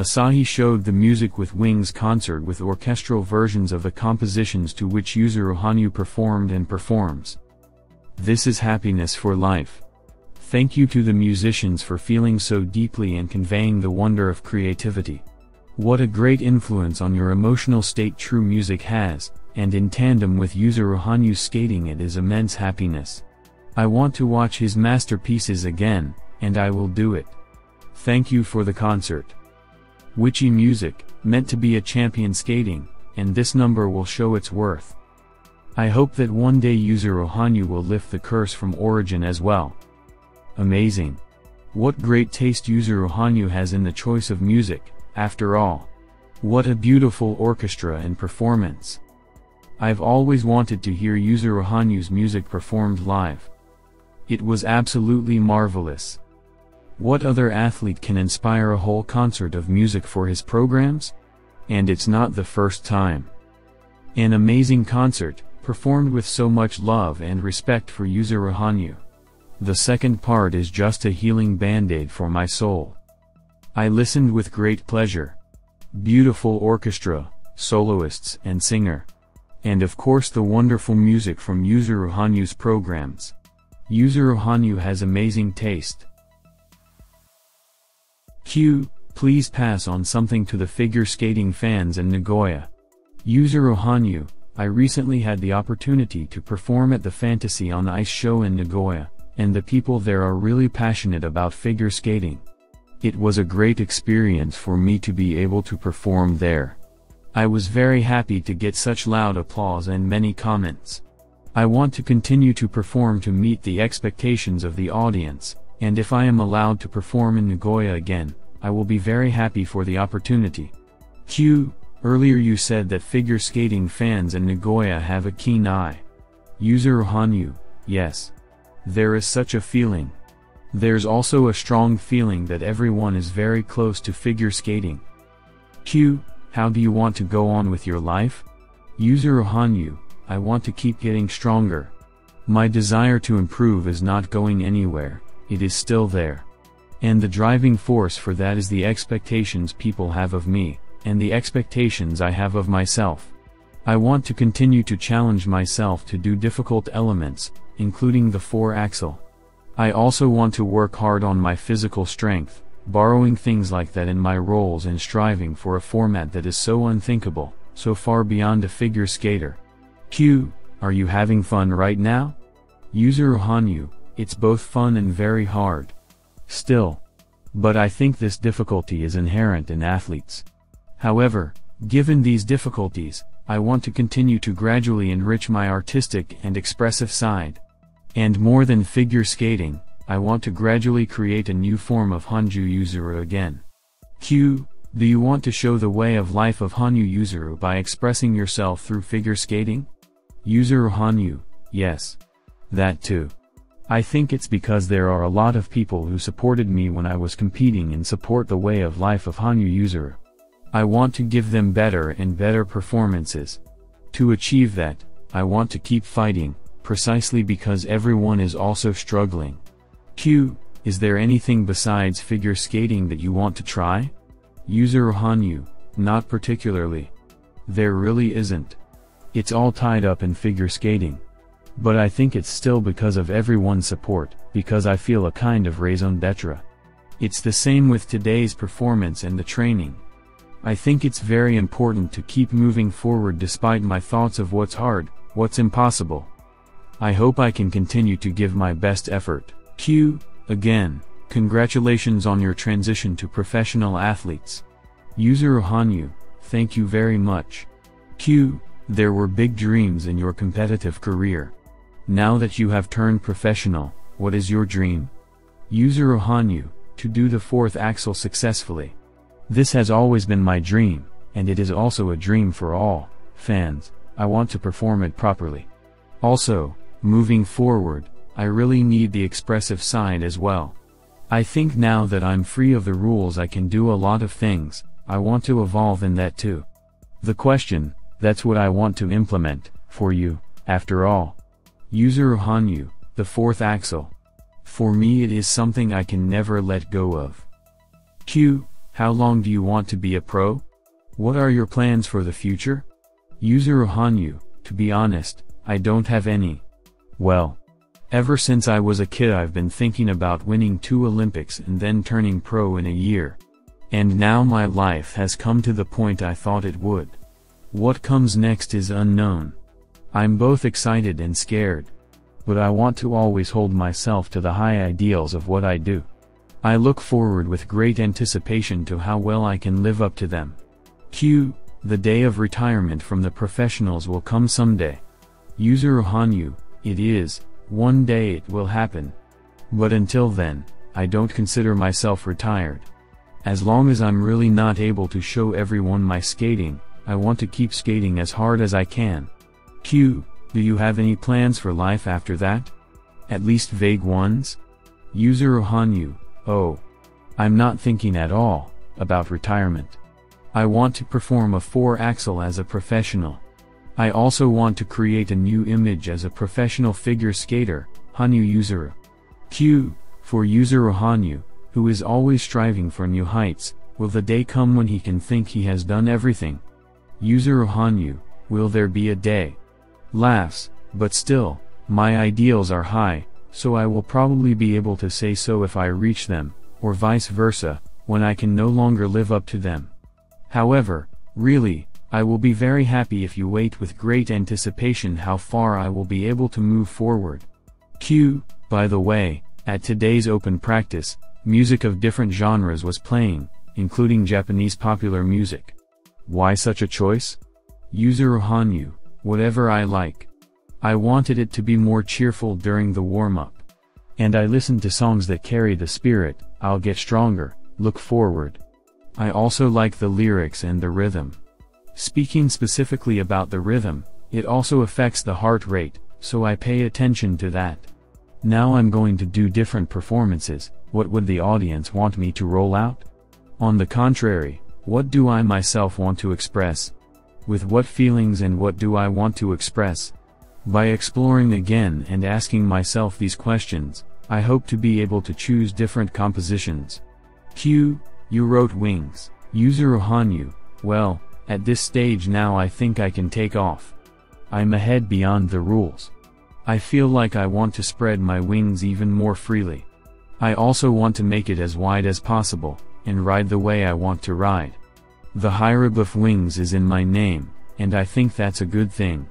Asahi showed the Music with Wings concert with orchestral versions of the compositions to which Yuzuru Hanyu performed and performs. This is happiness for life. Thank you to the musicians for feeling so deeply and conveying the wonder of creativity. What a great influence on your emotional state true music has, and in tandem with Yuzuru Hanyu skating it is immense happiness. I want to watch his masterpieces again, and I will do it. Thank you for the concert. Witchy music, meant to be a champion skating, and this number will show its worth. I hope that one day Yuzuru Hanyu will lift the curse from origin as well. Amazing. What great taste Yuzuru Hanyu has in the choice of music, after all. What a beautiful orchestra and performance. I've always wanted to hear Yuzuru Hanyu's music performed live. It was absolutely marvelous. What other athlete can inspire a whole concert of music for his programs? And it's not the first time. An amazing concert, performed with so much love and respect for Yuzuru Hanyu. The second part is just a healing band-aid for my soul. I listened with great pleasure. Beautiful orchestra, soloists and singer. And of course the wonderful music from Yuzuru Hanyu's programs. Yuzuru Hanyu has amazing taste. Q, please pass on something to the figure skating fans in Nagoya. Yuzuru Hanyu, I recently had the opportunity to perform at the Fantasy on Ice show in Nagoya, and the people there are really passionate about figure skating. It was a great experience for me to be able to perform there. I was very happy to get such loud applause and many comments. I want to continue to perform to meet the expectations of the audience, and if I am allowed to perform in Nagoya again, I will be very happy for the opportunity. Q, earlier you said that figure skating fans in Nagoya have a keen eye. Yuzuru Hanyu, yes. There is such a feeling. There's also a strong feeling that everyone is very close to figure skating. Q, how do you want to go on with your life? Yuzuru Hanyu, I want to keep getting stronger. My desire to improve is not going anywhere it is still there. And the driving force for that is the expectations people have of me, and the expectations I have of myself. I want to continue to challenge myself to do difficult elements, including the four-axel. I also want to work hard on my physical strength, borrowing things like that in my roles and striving for a format that is so unthinkable, so far beyond a figure skater. Q, are you having fun right now? Yuzuru Hanyu, it's both fun and very hard. Still. But I think this difficulty is inherent in athletes. However, given these difficulties, I want to continue to gradually enrich my artistic and expressive side. And more than figure skating, I want to gradually create a new form of Hanyu Yuzuru again. Q, do you want to show the way of life of Hanyu Yuzuru by expressing yourself through figure skating? Yuzuru Hanyu, yes. That too. I think it's because there are a lot of people who supported me when I was competing and support the way of life of Hanyu Yuzuru. I want to give them better and better performances. To achieve that, I want to keep fighting, precisely because everyone is also struggling. Q, is there anything besides figure skating that you want to try? Yuzuru Hanyu, not particularly. There really isn't. It's all tied up in figure skating. But I think it's still because of everyone's support, because I feel a kind of raison d'etre. It's the same with today's performance and the training. I think it's very important to keep moving forward despite my thoughts of what's hard, what's impossible. I hope I can continue to give my best effort. Q, again, congratulations on your transition to professional athletes. Yuzuru Hanyu, thank you very much. Q, there were big dreams in your competitive career. Now that you have turned professional, what is your dream? Yuzuru Hanyu, to do the fourth axel successfully. This has always been my dream, and it is also a dream for all fans. I want to perform it properly. Also, moving forward, I really need the expressive side as well. I think now that I'm free of the rules I can do a lot of things, I want to evolve in that too. The question, that's what I want to implement, for you, after all. Yuzuru Hanyu, the fourth axel. For me it is something I can never let go of. Q, How long do you want to be a pro? What are your plans for the future? Yuzuru Hanyu, to be honest, I don't have any. Well, ever since I was a kid I've been thinking about winning two Olympics and then turning pro in a year. And now my life has come to the point I thought it would. What comes next is unknown. I'm both excited and scared. But I want to always hold myself to the high ideals of what I do. I look forward with great anticipation to how well I can live up to them. Q. The day of retirement from the professionals will come someday. Yuzuru Hanyu, it is, one day it will happen. But until then, I don't consider myself retired. As long as I'm really not able to show everyone my skating, I want to keep skating as hard as I can. Q. Do you have any plans for life after that? At least vague ones? Yuzuru Hanyu, oh. I'm not thinking at all, about retirement. I want to perform a 4-axel as a professional. I also want to create a new image as a professional figure skater, Hanyu Yuzuru. Q. For Yuzuru Hanyu, who is always striving for new heights, will the day come when he can think he has done everything? Yuzuru Hanyu, will there be a day? Laughs, but still, my ideals are high, so I will probably be able to say so if I reach them, or vice versa, when I can no longer live up to them. However, really, I will be very happy if you wait with great anticipation how far I will be able to move forward. Q, by the way, at today's open practice, music of different genres was playing, including Japanese popular music. Why such a choice? Yuzuru Hanyu, whatever I like. I wanted it to be more cheerful during the warm-up. And I listened to songs that carry the spirit, I'll get stronger, look forward. I also like the lyrics and the rhythm. Speaking specifically about the rhythm, it also affects the heart rate, so I pay attention to that. Now I'm going to do different performances, what would the audience want me to roll out? On the contrary, what do I myself want to express? With what feelings and what do I want to express? By exploring again and asking myself these questions, I hope to be able to choose different compositions. Q. You wrote Wings, Yuzuru Hanyu, well, at this stage now I think I can take off. I'm ahead beyond the rules. I feel like I want to spread my wings even more freely. I also want to make it as wide as possible, and ride the way I want to ride. The hieroglyph wings is in my name, and I think that's a good thing.